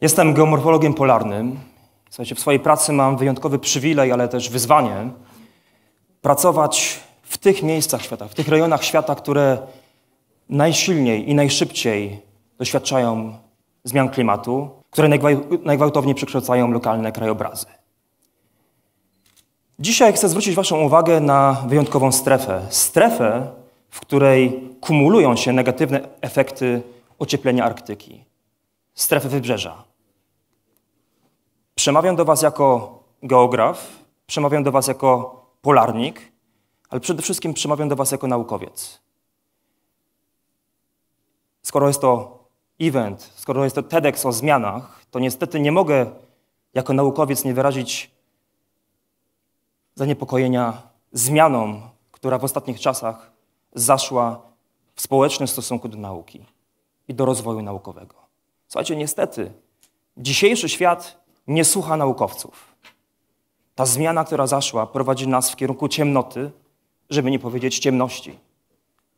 Jestem geomorfologiem polarnym. Słuchajcie, w swojej pracy mam wyjątkowy przywilej, ale też wyzwanie pracować w tych miejscach świata, w tych rejonach świata, które najsilniej i najszybciej doświadczają zmian klimatu, które najgwałtowniej przekształcają lokalne krajobrazy. Dzisiaj chcę zwrócić Waszą uwagę na wyjątkową strefę. Strefę, w której kumulują się negatywne efekty ocieplenia Arktyki. Strefę wybrzeża. Przemawiam do Was jako geograf, przemawiam do Was jako polarnik, ale przede wszystkim przemawiam do Was jako naukowiec. Skoro jest to event, skoro jest to TEDx o zmianach, to niestety nie mogę jako naukowiec nie wyrazić zaniepokojenia zmianą, która w ostatnich czasach zaszła w społecznym stosunku do nauki i do rozwoju naukowego. Słuchajcie, niestety, dzisiejszy świat nie słucha naukowców. Ta zmiana, która zaszła, prowadzi nas w kierunku ciemnoty, żeby nie powiedzieć ciemności.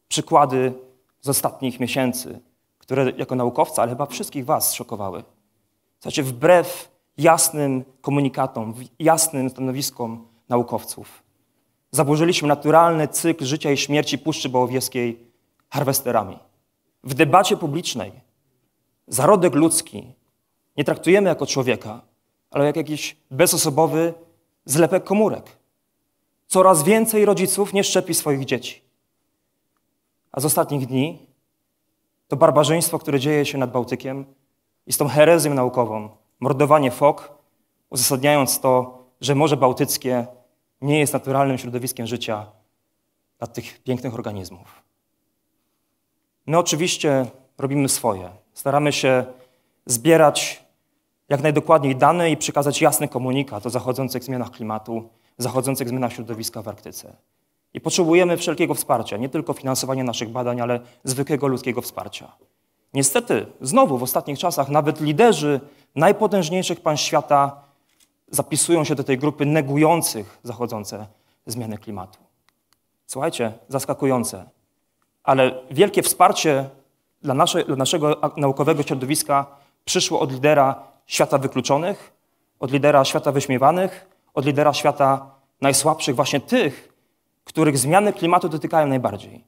Przykłady z ostatnich miesięcy, które jako naukowca, ale chyba wszystkich Was szokowały. Słuchajcie, wbrew jasnym komunikatom, jasnym stanowiskom naukowców, zaburzyliśmy naturalny cykl życia i śmierci Puszczy Białowieskiej harwesterami. W debacie publicznej zarodek ludzki nie traktujemy jako człowieka, ale jak jakiś bezosobowy zlepek komórek. Coraz więcej rodziców nie szczepi swoich dzieci. A z ostatnich dni to barbarzyństwo, które dzieje się nad Bałtykiem i z tą herezją naukową, mordowanie fok, uzasadniając to, że Morze Bałtyckie nie jest naturalnym środowiskiem życia dla tych pięknych organizmów. My oczywiście robimy swoje. Staramy się zbierać jak najdokładniej dane i przekazać jasny komunikat o zachodzących zmianach klimatu, zachodzących zmianach środowiska w Arktyce. I potrzebujemy wszelkiego wsparcia, nie tylko finansowania naszych badań, ale zwykłego ludzkiego wsparcia. Niestety, znowu w ostatnich czasach nawet liderzy najpotężniejszych państw świata zapisują się do tej grupy negujących zachodzące zmiany klimatu. Słuchajcie, zaskakujące, ale wielkie wsparcie dla, nasze, dla naszego naukowego środowiska przyszło od lidera świata wykluczonych, od lidera świata wyśmiewanych, od lidera świata najsłabszych, właśnie tych, których zmiany klimatu dotykają najbardziej.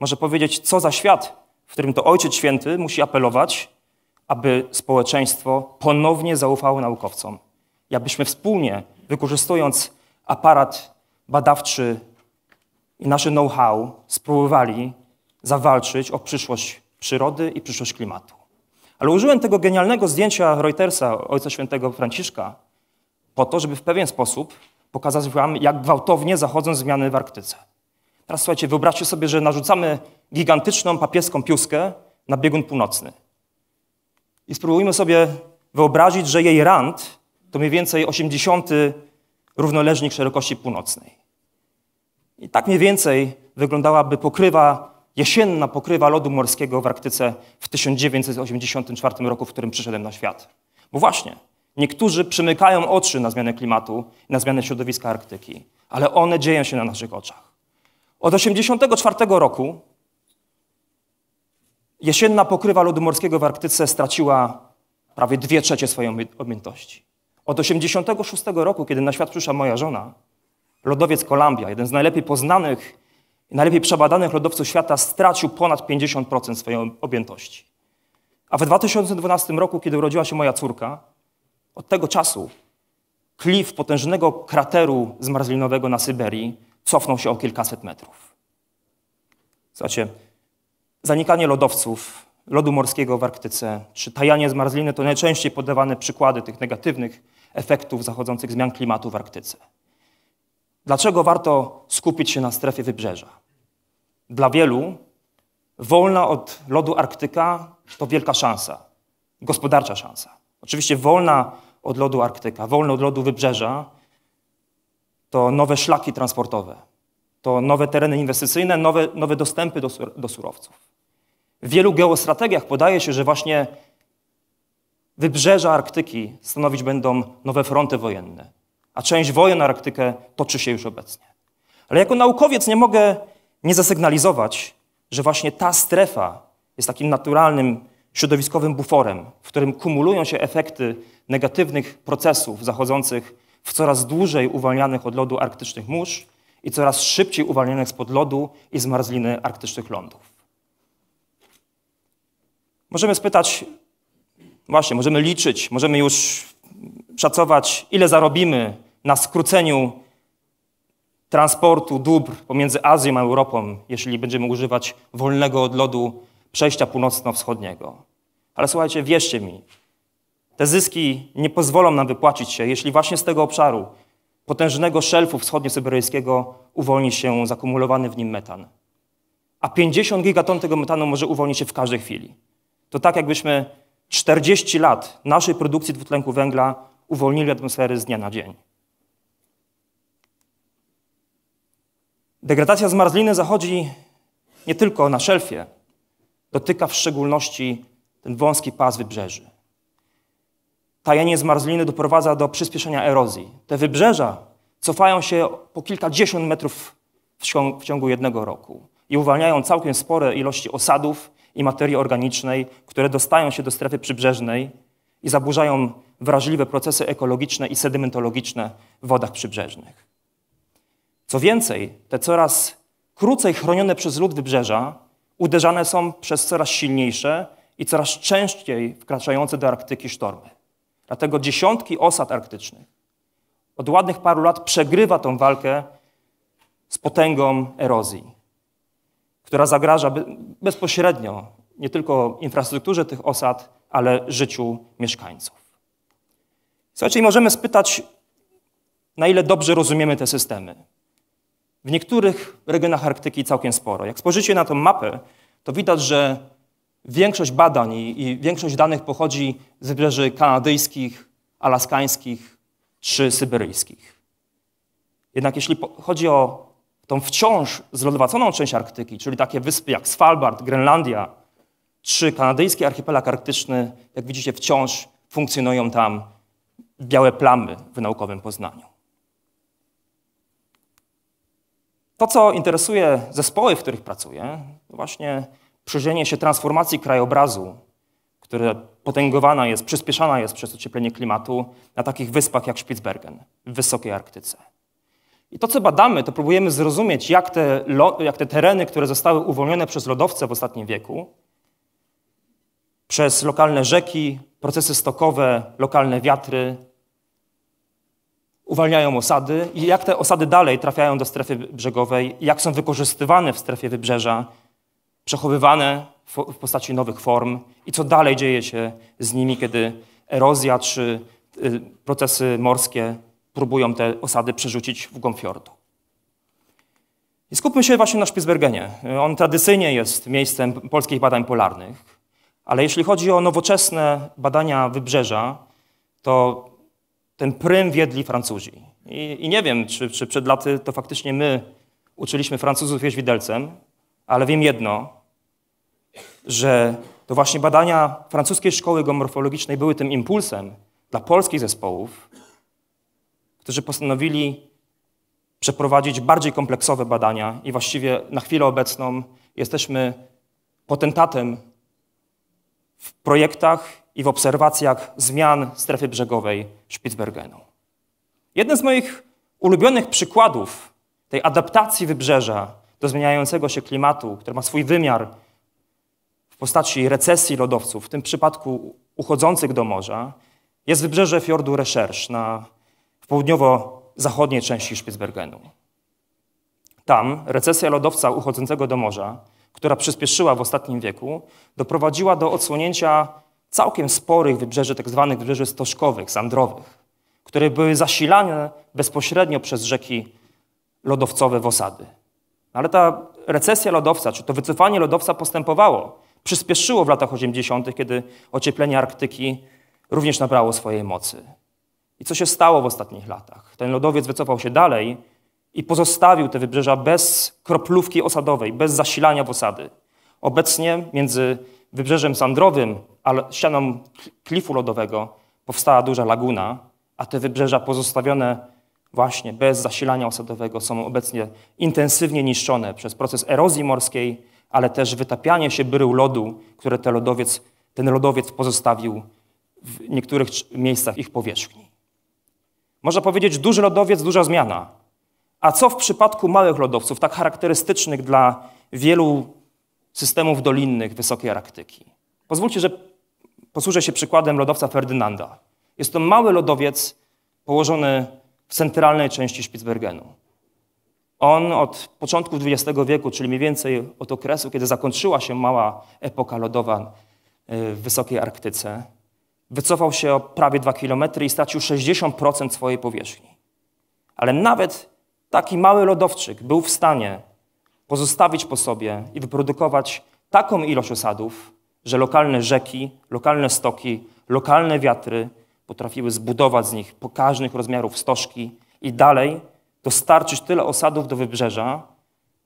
Może powiedzieć, co za świat, w którym to Ojciec Święty musi apelować, aby społeczeństwo ponownie zaufało naukowcom. I abyśmy wspólnie, wykorzystując aparat badawczy i nasze know-how, spróbowali zawalczyć o przyszłość przyrody i przyszłość klimatu. Ale użyłem tego genialnego zdjęcia Reutersa, Ojca Świętego Franciszka, po to, żeby w pewien sposób pokazać wam, jak gwałtownie zachodzą zmiany w Arktyce. Teraz słuchajcie, wyobraźcie sobie, że narzucamy gigantyczną papieską piuskę na biegun północny. I spróbujmy sobie wyobrazić, że jej rand to mniej więcej 80 równoleżnik szerokości północnej. I tak mniej więcej wyglądałaby pokrywa, jesienna pokrywa lodu morskiego w Arktyce w 1984 roku, w którym przyszedłem na świat. Bo właśnie, Niektórzy przymykają oczy na zmianę klimatu i na zmianę środowiska Arktyki, ale one dzieją się na naszych oczach. Od 1984 roku jesienna pokrywa lodu morskiego w Arktyce straciła prawie dwie trzecie swojej objętości. Od 1986 roku, kiedy na świat przyszła moja żona, lodowiec Columbia, jeden z najlepiej poznanych najlepiej przebadanych lodowców świata, stracił ponad 50% swojej objętości. A w 2012 roku, kiedy urodziła się moja córka, od tego czasu klif potężnego krateru zmarzlinowego na Syberii cofnął się o kilkaset metrów. Zobaczcie, zanikanie lodowców, lodu morskiego w Arktyce czy tajanie zmarzliny to najczęściej podawane przykłady tych negatywnych efektów zachodzących zmian klimatu w Arktyce. Dlaczego warto skupić się na strefie wybrzeża? Dla wielu wolna od lodu Arktyka to wielka szansa, gospodarcza szansa. Oczywiście wolna od lodu Arktyka, wolne od lodu wybrzeża, to nowe szlaki transportowe, to nowe tereny inwestycyjne, nowe, nowe dostępy do, do surowców. W wielu geostrategiach podaje się, że właśnie wybrzeża Arktyki stanowić będą nowe fronty wojenne, a część wojen na Arktykę toczy się już obecnie. Ale jako naukowiec nie mogę nie zasygnalizować, że właśnie ta strefa jest takim naturalnym środowiskowym buforem, w którym kumulują się efekty negatywnych procesów zachodzących w coraz dłużej uwalnianych od lodu arktycznych mórz i coraz szybciej uwalnianych spod lodu i zmarzliny arktycznych lądów. Możemy spytać, właśnie, możemy liczyć, możemy już szacować, ile zarobimy na skróceniu transportu dóbr pomiędzy Azją a Europą, jeśli będziemy używać wolnego od lodu przejścia północno-wschodniego. Ale słuchajcie, wierzcie mi, te zyski nie pozwolą nam wypłacić się, jeśli właśnie z tego obszaru potężnego szelfu wschodnio-syberyjskiego uwolni się zakumulowany w nim metan. A 50 gigaton tego metanu może uwolnić się w każdej chwili. To tak, jakbyśmy 40 lat naszej produkcji dwutlenku węgla uwolnili atmosfery z dnia na dzień. Degradacja zmarzliny zachodzi nie tylko na szelfie, dotyka w szczególności ten wąski pas wybrzeży. Tajenie zmarzliny doprowadza do przyspieszenia erozji. Te wybrzeża cofają się po kilkadziesiąt metrów w ciągu jednego roku i uwalniają całkiem spore ilości osadów i materii organicznej, które dostają się do strefy przybrzeżnej i zaburzają wrażliwe procesy ekologiczne i sedymentologiczne w wodach przybrzeżnych. Co więcej, te coraz krócej chronione przez lód wybrzeża uderzane są przez coraz silniejsze i coraz częściej wkraczające do Arktyki sztormy. Dlatego dziesiątki osad arktycznych od ładnych paru lat przegrywa tą walkę z potęgą erozji, która zagraża bezpośrednio nie tylko infrastrukturze tych osad, ale życiu mieszkańców. Słuchajcie, możemy spytać, na ile dobrze rozumiemy te systemy. W niektórych regionach Arktyki całkiem sporo. Jak spojrzycie na tę mapę, to widać, że większość badań i, i większość danych pochodzi z wybrzeży kanadyjskich, alaskańskich czy syberyjskich. Jednak jeśli chodzi o tą wciąż zlodowaconą część Arktyki, czyli takie wyspy jak Svalbard, Grenlandia, czy kanadyjski archipelag arktyczny, jak widzicie, wciąż funkcjonują tam białe plamy w naukowym poznaniu. To, co interesuje zespoły, w których pracuję, to właśnie przyjrzenie się transformacji krajobrazu, która potęgowana jest, przyspieszana jest przez ocieplenie klimatu na takich wyspach jak Spitsbergen w wysokiej Arktyce. I to, co badamy, to próbujemy zrozumieć, jak te, jak te tereny, które zostały uwolnione przez lodowce w ostatnim wieku, przez lokalne rzeki, procesy stokowe, lokalne wiatry, uwalniają osady i jak te osady dalej trafiają do strefy brzegowej, jak są wykorzystywane w strefie wybrzeża, przechowywane w postaci nowych form i co dalej dzieje się z nimi, kiedy erozja czy y, procesy morskie próbują te osady przerzucić w głąb fiordu. I skupmy się właśnie na Spitsbergenie. On tradycyjnie jest miejscem polskich badań polarnych, ale jeśli chodzi o nowoczesne badania wybrzeża, to ten prym wiedli Francuzi. I, i nie wiem, czy, czy, przed laty to faktycznie my uczyliśmy Francuzów jeść widelcem, ale wiem jedno, że to właśnie badania francuskiej szkoły geomorfologicznej były tym impulsem dla polskich zespołów, którzy postanowili przeprowadzić bardziej kompleksowe badania i właściwie na chwilę obecną jesteśmy potentatem w projektach i w obserwacjach zmian strefy brzegowej Spitsbergenu. Jeden z moich ulubionych przykładów tej adaptacji wybrzeża do zmieniającego się klimatu, który ma swój wymiar w postaci recesji lodowców, w tym przypadku uchodzących do morza, jest wybrzeże fiordu Recherche na, w południowo-zachodniej części Spitsbergenu. Tam recesja lodowca uchodzącego do morza, która przyspieszyła w ostatnim wieku, doprowadziła do odsłonięcia całkiem sporych wybrzeży, tak zwanych wybrzeży stożkowych, sandrowych, które były zasilane bezpośrednio przez rzeki lodowcowe w osady. Ale ta recesja lodowca, czy to wycofanie lodowca postępowało, przyspieszyło w latach 80., kiedy ocieplenie Arktyki również nabrało swojej mocy. I co się stało w ostatnich latach? Ten lodowiec wycofał się dalej i pozostawił te wybrzeża bez kroplówki osadowej, bez zasilania w osady. Obecnie między wybrzeżem sandrowym a ścianą klifu lodowego powstała duża laguna, a te wybrzeża pozostawione właśnie bez zasilania osadowego są obecnie intensywnie niszczone przez proces erozji morskiej, ale też wytapianie się brył lodu, które ten lodowiec ten lodowiec pozostawił w niektórych miejscach ich powierzchni. Można powiedzieć, duży lodowiec, duża zmiana. A co w przypadku małych lodowców, tak charakterystycznych dla wielu systemów dolinnych wysokiej Arktyki? Pozwólcie, że posłużę się przykładem lodowca Ferdynanda. Jest to mały lodowiec położony w centralnej części Spitsbergenu. On od początku XX wieku, czyli mniej więcej od okresu, kiedy zakończyła się mała epoka lodowa e, w wysokiej Arktyce, wycofał się o prawie 2 km i stracił 60% swojej powierzchni. Ale nawet taki mały lodowczyk był w stanie pozostawić po sobie i wyprodukować taką ilość osadów, że lokalne rzeki, lokalne stoki, lokalne wiatry potrafiły zbudować z nich pokaźnych rozmiarów stożki i dalej dostarczyć tyle osadów do wybrzeża,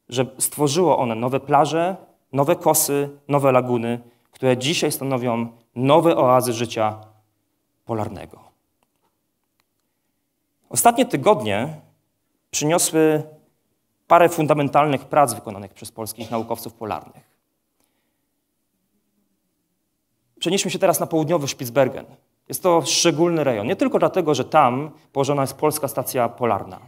że stworzyło one nowe plaże, nowe kosy, nowe laguny, które dzisiaj stanowią nowe oazy życia polarnego. Ostatnie tygodnie przyniosły parę fundamentalnych prac wykonanych przez polskich naukowców polarnych. Przenieśmy się teraz na południowy Spitsbergen. Jest to szczególny rejon, nie tylko dlatego, że tam położona jest polska stacja polarna,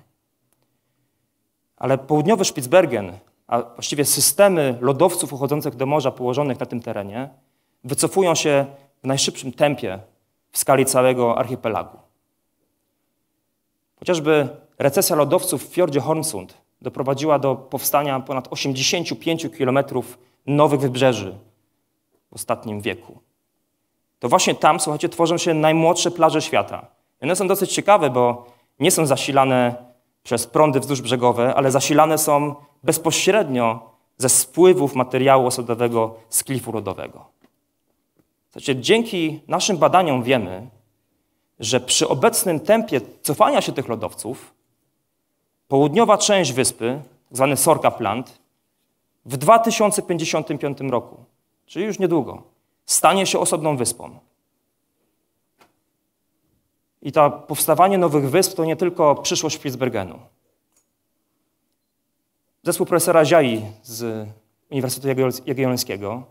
ale południowy Spitsbergen, a właściwie systemy lodowców uchodzących do morza położonych na tym terenie, wycofują się w najszybszym tempie w skali całego archipelagu. Chociażby recesja lodowców w fiordzie Hornsund doprowadziła do powstania ponad 85 kilometrów nowych wybrzeży w ostatnim wieku. To właśnie tam, słuchajcie, tworzą się najmłodsze plaże świata. One są dosyć ciekawe, bo nie są zasilane przez prądy wzdłużbrzegowe, ale zasilane są bezpośrednio ze spływów materiału osadowego z klifu lodowego. Znaczy, dzięki naszym badaniom wiemy, że przy obecnym tempie cofania się tych lodowców, południowa część wyspy, zwany Sorka Plant, w 2055 roku, czyli już niedługo, stanie się osobną wyspą. I to powstawanie nowych wysp to nie tylko przyszłość Spitsbergenu. Zespół profesora Ziai z Uniwersytetu Jagiellońskiego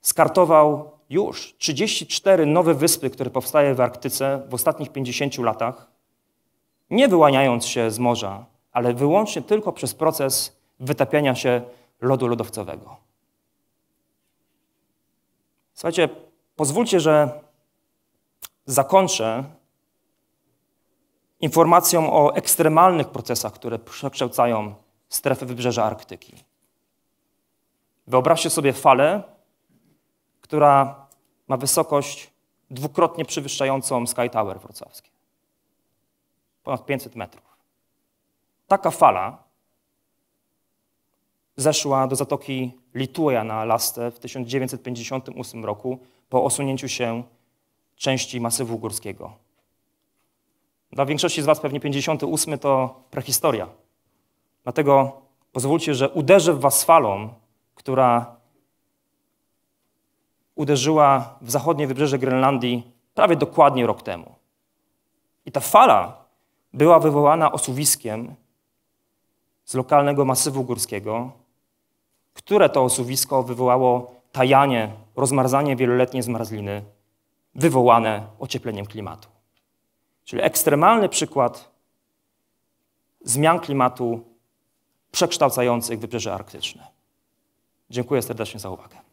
skartował już 34 nowe wyspy, które powstają w Arktyce w ostatnich 50 latach, nie wyłaniając się z morza, ale wyłącznie tylko przez proces wytapiania się lodu lodowcowego. Słuchajcie, pozwólcie, że zakończę informacją o ekstremalnych procesach, które przekształcają strefę wybrzeża Arktyki. Wyobraźcie sobie falę, która ma wysokość dwukrotnie przewyższającą Sky Tower wrocławskie. Ponad 500 metrów. Taka fala zeszła do zatoki Lituja na Alasce w 1958 roku po osunięciu się części masywu górskiego. Dla większości z Was pewnie 58 to prehistoria. Dlatego pozwólcie, że uderzę w Was falą, która uderzyła w zachodnie wybrzeże Grenlandii prawie dokładnie rok temu. I ta fala była wywołana osuwiskiem z lokalnego masywu górskiego, które to osuwisko wywołało tajanie, rozmarzanie wieloletniej zmarzliny wywołane ociepleniem klimatu. Czyli ekstremalny przykład zmian klimatu przekształcających wybrzeże arktyczne. Dziękuję serdecznie za uwagę.